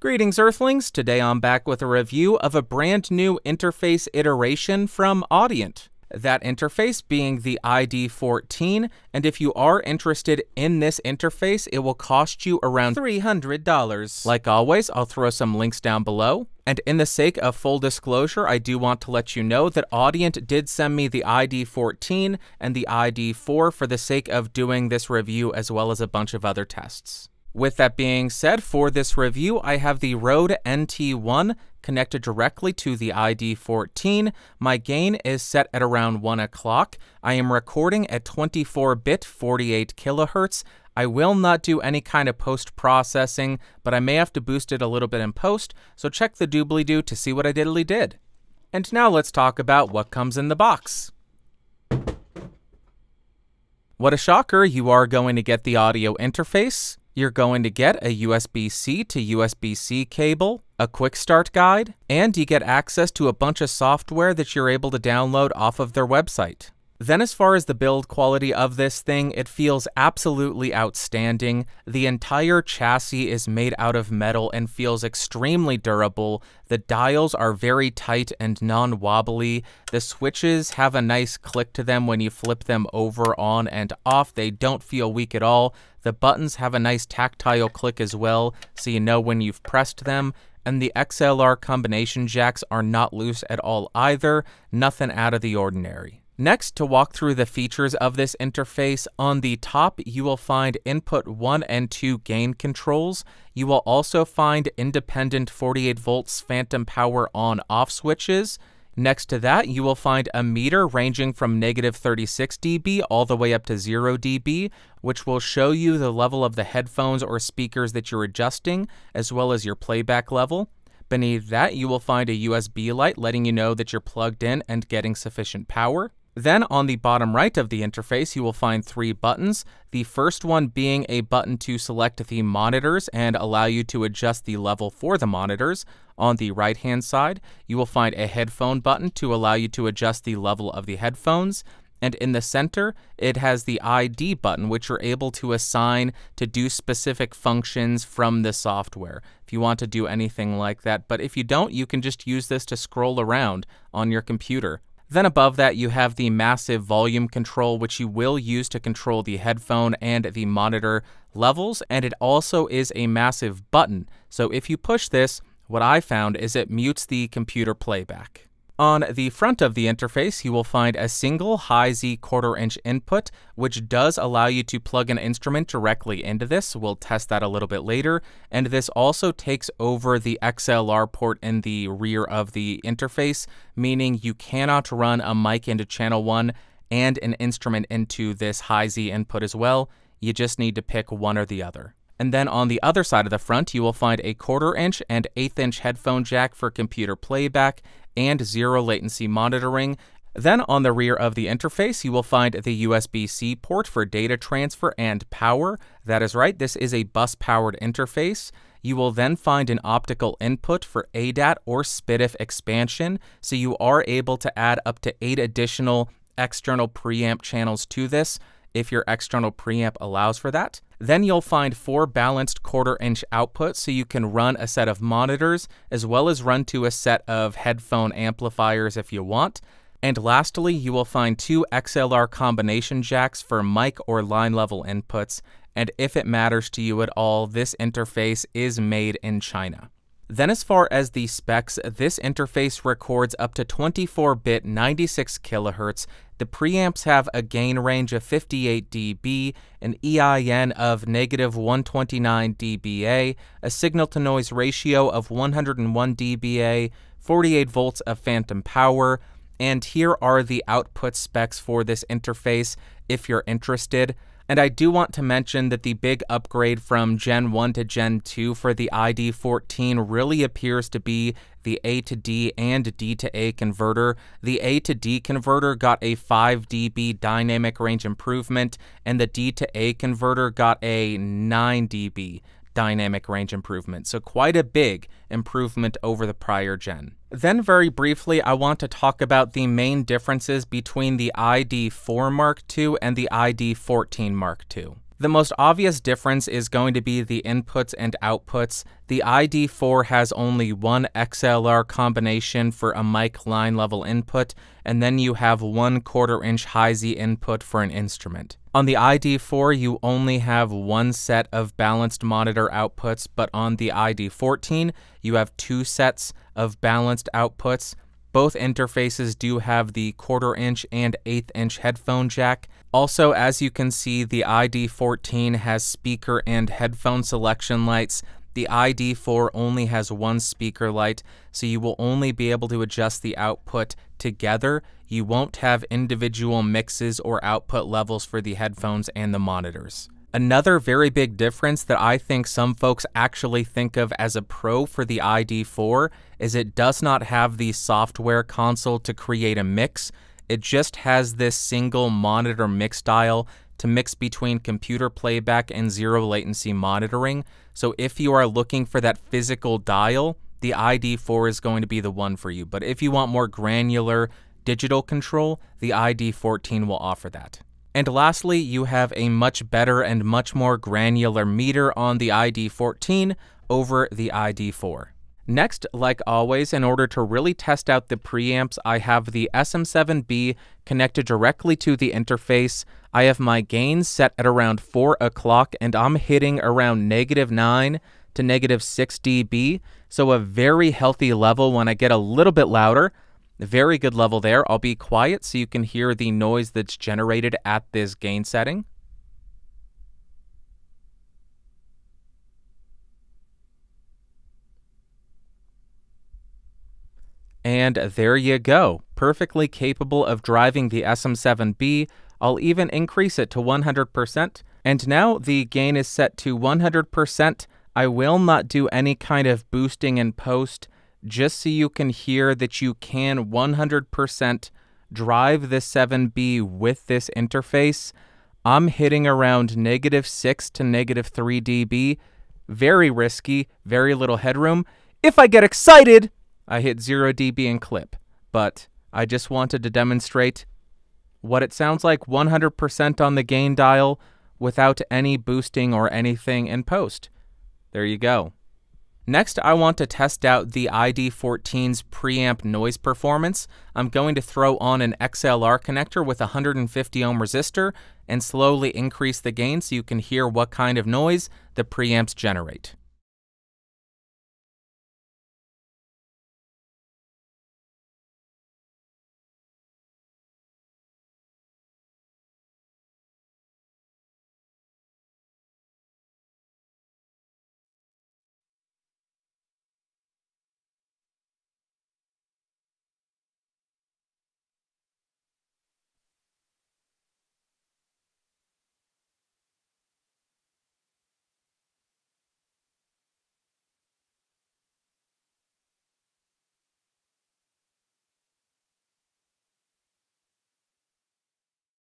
Greetings, Earthlings. Today I'm back with a review of a brand new interface iteration from Audient. That interface being the ID14, and if you are interested in this interface, it will cost you around $300. Like always, I'll throw some links down below. And in the sake of full disclosure, I do want to let you know that Audient did send me the ID14 and the ID4 for the sake of doing this review as well as a bunch of other tests. With that being said, for this review, I have the Rode NT1 connected directly to the ID14. My gain is set at around 1 o'clock. I am recording at 24-bit 48 kilohertz. I will not do any kind of post-processing, but I may have to boost it a little bit in post, so check the doobly-doo to see what I diddly did. And now let's talk about what comes in the box. What a shocker, you are going to get the audio interface, you're going to get a USB C to USB C cable, a quick start guide, and you get access to a bunch of software that you're able to download off of their website. Then, as far as the build quality of this thing, it feels absolutely outstanding. The entire chassis is made out of metal and feels extremely durable. The dials are very tight and non wobbly. The switches have a nice click to them when you flip them over on and off. They don't feel weak at all. The buttons have a nice tactile click as well, so you know when you've pressed them and the XLR combination jacks are not loose at all either, nothing out of the ordinary. Next, to walk through the features of this interface, on the top you will find input 1 and 2 gain controls. You will also find independent 48 volts phantom power on off switches. Next to that, you will find a meter ranging from negative 36 dB all the way up to 0 dB, which will show you the level of the headphones or speakers that you're adjusting, as well as your playback level. Beneath that, you will find a USB light letting you know that you're plugged in and getting sufficient power. Then on the bottom right of the interface, you will find three buttons. The first one being a button to select the monitors and allow you to adjust the level for the monitors. On the right hand side, you will find a headphone button to allow you to adjust the level of the headphones. And in the center, it has the ID button, which you're able to assign to do specific functions from the software if you want to do anything like that. But if you don't, you can just use this to scroll around on your computer. Then above that, you have the massive volume control, which you will use to control the headphone and the monitor levels. And it also is a massive button. So if you push this, what I found is it mutes the computer playback. On the front of the interface, you will find a single high-Z quarter-inch input, which does allow you to plug an instrument directly into this. We'll test that a little bit later. And this also takes over the XLR port in the rear of the interface, meaning you cannot run a mic into channel 1 and an instrument into this high-Z input as well. You just need to pick one or the other. And then on the other side of the front, you will find a quarter inch and eighth inch headphone jack for computer playback and zero latency monitoring. Then on the rear of the interface, you will find the USB-C port for data transfer and power. That is right, this is a bus-powered interface. You will then find an optical input for ADAT or SPDIF expansion, so you are able to add up to eight additional external preamp channels to this if your external preamp allows for that. Then you'll find four balanced quarter inch outputs so you can run a set of monitors as well as run to a set of headphone amplifiers if you want. And lastly, you will find two XLR combination jacks for mic or line level inputs. And if it matters to you at all, this interface is made in China. Then as far as the specs, this interface records up to 24-bit 96 kHz. The preamps have a gain range of 58 dB, an EIN of negative 129 dBA, a signal-to-noise ratio of 101 dBA, 48 volts of phantom power, and here are the output specs for this interface if you're interested. And I do want to mention that the big upgrade from Gen 1 to Gen 2 for the ID14 really appears to be the A to D and D to A converter. The A to D converter got a 5 dB dynamic range improvement, and the D to A converter got a 9 dB dynamic range improvement. So, quite a big improvement over the prior gen. Then, very briefly, I want to talk about the main differences between the ID4 Mark II and the ID14 Mark II. The most obvious difference is going to be the inputs and outputs. The ID4 has only one XLR combination for a mic line level input, and then you have one quarter inch high Z input for an instrument. On the ID4, you only have one set of balanced monitor outputs, but on the ID14, you have two sets of balanced outputs. Both interfaces do have the quarter inch and eighth inch headphone jack. Also, as you can see, the ID14 has speaker and headphone selection lights. The ID4 only has one speaker light, so you will only be able to adjust the output together. You won't have individual mixes or output levels for the headphones and the monitors. Another very big difference that I think some folks actually think of as a pro for the ID4 is it does not have the software console to create a mix. It just has this single monitor mix dial to mix between computer playback and zero latency monitoring. So if you are looking for that physical dial, the ID4 is going to be the one for you. But if you want more granular digital control, the ID14 will offer that. And lastly, you have a much better and much more granular meter on the ID14 over the ID4. Next, like always, in order to really test out the preamps, I have the SM7B connected directly to the interface. I have my gain set at around 4 o'clock and I'm hitting around negative 9 to negative 6 dB, so a very healthy level when I get a little bit louder. Very good level there. I'll be quiet so you can hear the noise that's generated at this gain setting. And there you go. Perfectly capable of driving the SM7B. I'll even increase it to 100%. And now the gain is set to 100%. I will not do any kind of boosting in post just so you can hear that you can 100% drive the 7B with this interface. I'm hitting around negative 6 to negative 3 dB. Very risky, very little headroom. If I get excited, I hit 0 dB in clip. But I just wanted to demonstrate what it sounds like 100% on the gain dial without any boosting or anything in post. There you go. Next, I want to test out the ID14's preamp noise performance. I'm going to throw on an XLR connector with a 150 ohm resistor and slowly increase the gain so you can hear what kind of noise the preamps generate.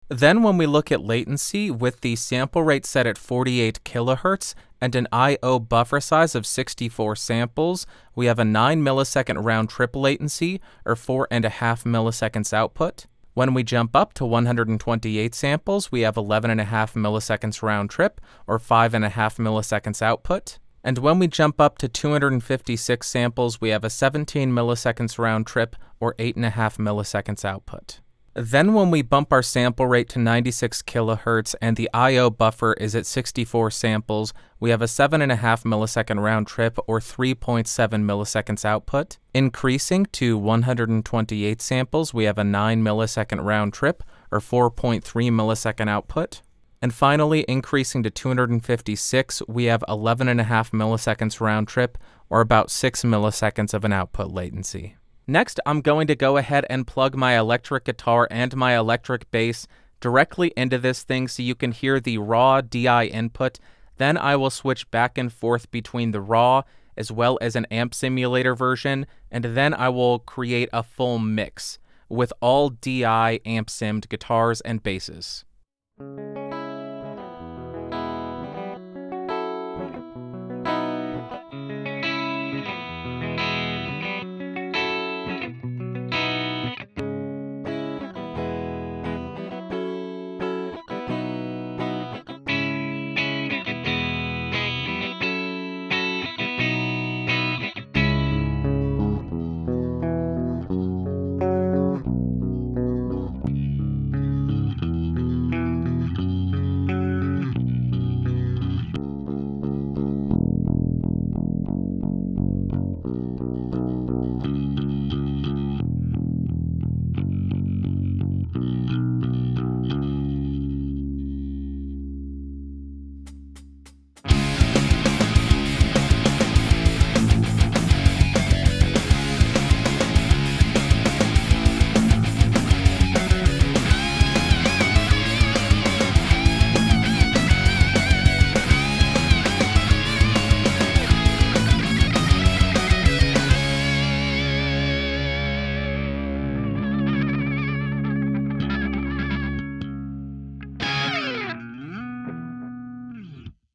Then when we look at latency with the sample rate set at 48 kilohertz and an I.O. buffer size of 64 samples, we have a 9 millisecond round trip latency or 4.5 milliseconds output. When we jump up to 128 samples, we have 11.5 milliseconds round trip or 5.5 milliseconds output. And when we jump up to 256 samples, we have a 17 milliseconds round trip or 8.5 milliseconds output. Then when we bump our sample rate to 96 kilohertz and the I.O. buffer is at 64 samples, we have a 7.5 millisecond round trip or 3.7 milliseconds output. Increasing to 128 samples, we have a 9 millisecond round trip or 4.3 millisecond output. And finally, increasing to 256, we have 11.5 milliseconds round trip or about 6 milliseconds of an output latency. Next, I'm going to go ahead and plug my electric guitar and my electric bass directly into this thing so you can hear the raw DI input. Then I will switch back and forth between the raw as well as an amp simulator version, and then I will create a full mix with all DI amp simmed guitars and basses.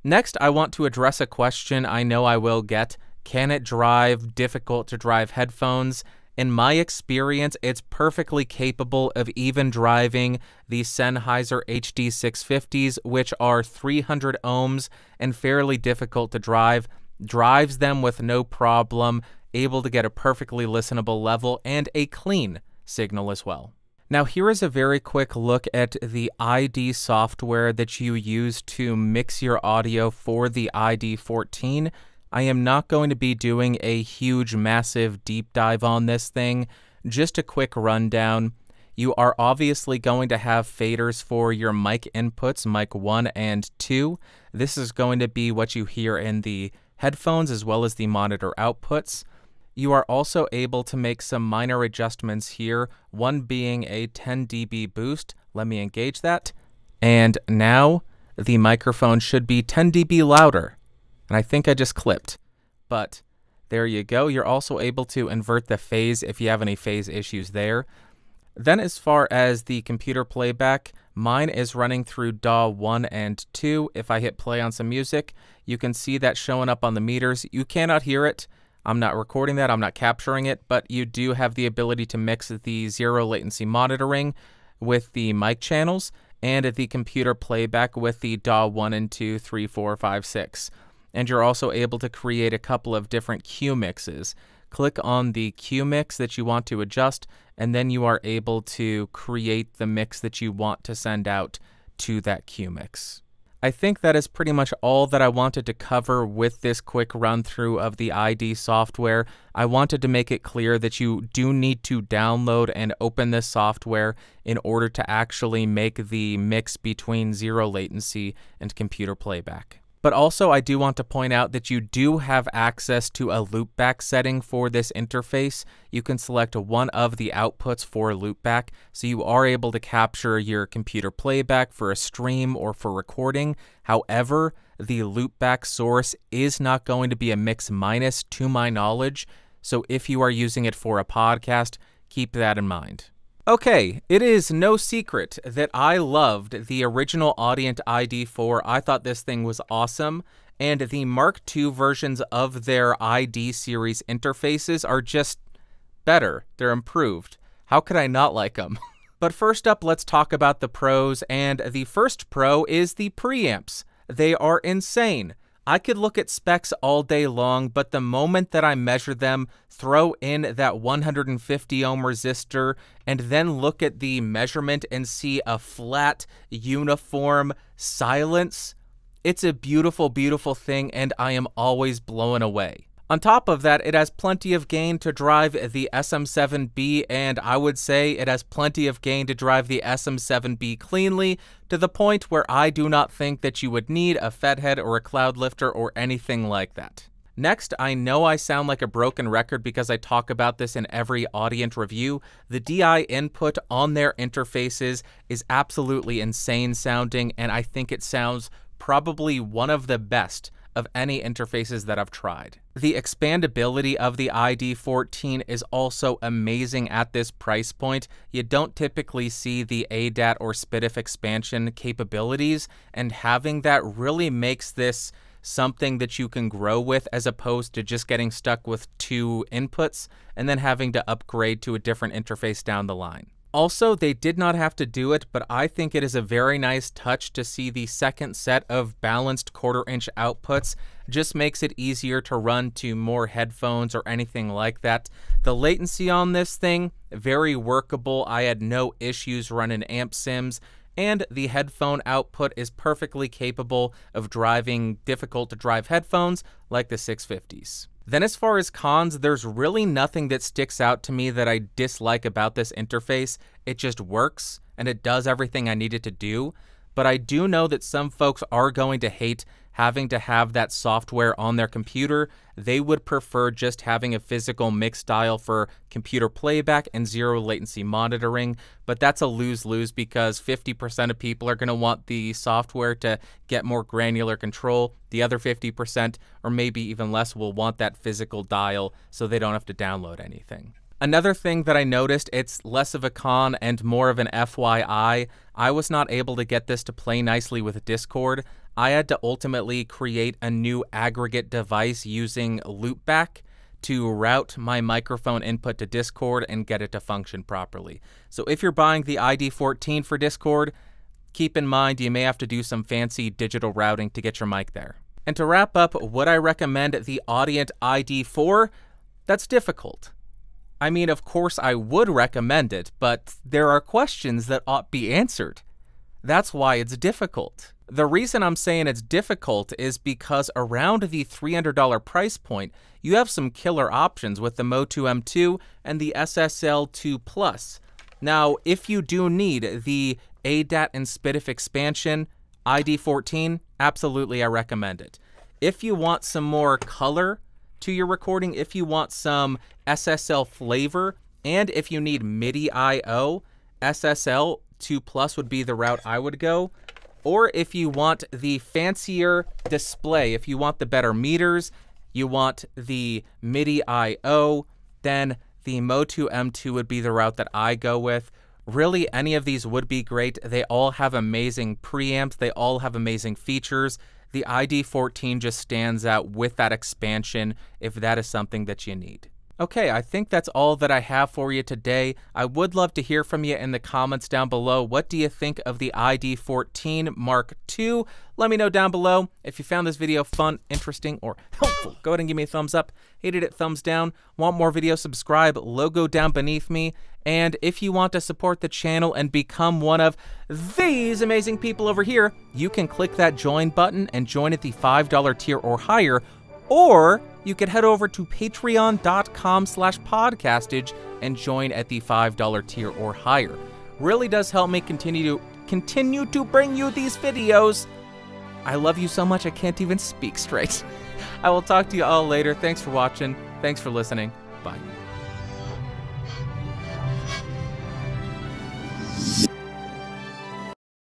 Next, I want to address a question I know I will get. Can it drive difficult to drive headphones? In my experience, it's perfectly capable of even driving the Sennheiser HD650s, which are 300 ohms and fairly difficult to drive. Drives them with no problem, able to get a perfectly listenable level and a clean signal as well. Now, here is a very quick look at the ID software that you use to mix your audio for the ID14. I am not going to be doing a huge, massive deep dive on this thing, just a quick rundown. You are obviously going to have faders for your mic inputs, mic 1 and 2. This is going to be what you hear in the headphones as well as the monitor outputs. You are also able to make some minor adjustments here, one being a 10 dB boost. Let me engage that. And now the microphone should be 10 dB louder. And I think I just clipped. But there you go. You're also able to invert the phase if you have any phase issues there. Then as far as the computer playback, mine is running through DAW 1 and 2. If I hit play on some music, you can see that showing up on the meters. You cannot hear it, I'm not recording that, I'm not capturing it, but you do have the ability to mix the zero latency monitoring with the mic channels and the computer playback with the DAW 1 and 2, 3, 4, 5, 6. And you're also able to create a couple of different cue mixes. Click on the cue mix that you want to adjust, and then you are able to create the mix that you want to send out to that cue mix. I think that is pretty much all that I wanted to cover with this quick run through of the ID software. I wanted to make it clear that you do need to download and open this software in order to actually make the mix between zero latency and computer playback. But also, I do want to point out that you do have access to a loopback setting for this interface. You can select one of the outputs for loopback, so you are able to capture your computer playback for a stream or for recording. However, the loopback source is not going to be a mix minus to my knowledge, so if you are using it for a podcast, keep that in mind. Okay, it is no secret that I loved the original Audient ID4. I thought this thing was awesome, and the Mark II versions of their ID series interfaces are just better. They're improved. How could I not like them? but first up, let's talk about the pros, and the first pro is the preamps. They are insane. I could look at specs all day long, but the moment that I measure them, throw in that 150 ohm resistor, and then look at the measurement and see a flat, uniform silence, it's a beautiful, beautiful thing, and I am always blown away. On top of that, it has plenty of gain to drive the SM7B, and I would say it has plenty of gain to drive the SM7B cleanly, to the point where I do not think that you would need a Fethead or a Cloudlifter or anything like that. Next, I know I sound like a broken record because I talk about this in every Audient review. The DI input on their interfaces is absolutely insane sounding, and I think it sounds probably one of the best of any interfaces that I've tried. The expandability of the ID14 is also amazing at this price point. You don't typically see the ADAT or SPDIF expansion capabilities, and having that really makes this something that you can grow with as opposed to just getting stuck with two inputs and then having to upgrade to a different interface down the line. Also, they did not have to do it, but I think it is a very nice touch to see the second set of balanced quarter inch outputs. Just makes it easier to run to more headphones or anything like that. The latency on this thing, very workable. I had no issues running amp sims and the headphone output is perfectly capable of driving difficult to drive headphones like the 650s. Then, as far as cons, there's really nothing that sticks out to me that I dislike about this interface. It just works and it does everything I need it to do. But I do know that some folks are going to hate having to have that software on their computer. They would prefer just having a physical mix dial for computer playback and zero latency monitoring. But that's a lose lose because 50% of people are going to want the software to get more granular control. The other 50%, or maybe even less, will want that physical dial so they don't have to download anything. Another thing that I noticed, it's less of a con and more of an FYI. I was not able to get this to play nicely with Discord. I had to ultimately create a new aggregate device using Loopback to route my microphone input to Discord and get it to function properly. So if you're buying the ID14 for Discord, keep in mind you may have to do some fancy digital routing to get your mic there. And to wrap up, would I recommend the Audient ID4? That's difficult. I mean, of course, I would recommend it, but there are questions that ought to be answered. That's why it's difficult. The reason I'm saying it's difficult is because around the $300 price point, you have some killer options with the Motu M2 and the SSL2 Plus. Now, if you do need the ADAT and SPDIF expansion, ID14, absolutely I recommend it. If you want some more color to your recording, if you want some SSL flavor, and if you need MIDI I/O, SSL 2 Plus would be the route I would go. Or if you want the fancier display, if you want the better meters, you want the MIDI I/O, then the Motu M2 would be the route that I go with. Really, any of these would be great. They all have amazing preamps, they all have amazing features. The ID14 just stands out with that expansion if that is something that you need. Okay, I think that's all that I have for you today. I would love to hear from you in the comments down below. What do you think of the ID14 Mark II? Let me know down below. If you found this video fun, interesting, or helpful, go ahead and give me a thumbs up. Hated it, thumbs down. Want more videos, subscribe, logo down beneath me. And if you want to support the channel and become one of these amazing people over here, you can click that join button and join at the $5 tier or higher or you could head over to patreon.com slash podcastage and join at the $5 tier or higher. Really does help me continue to continue to bring you these videos. I love you so much I can't even speak straight. I will talk to you all later. Thanks for watching. Thanks for listening. Bye.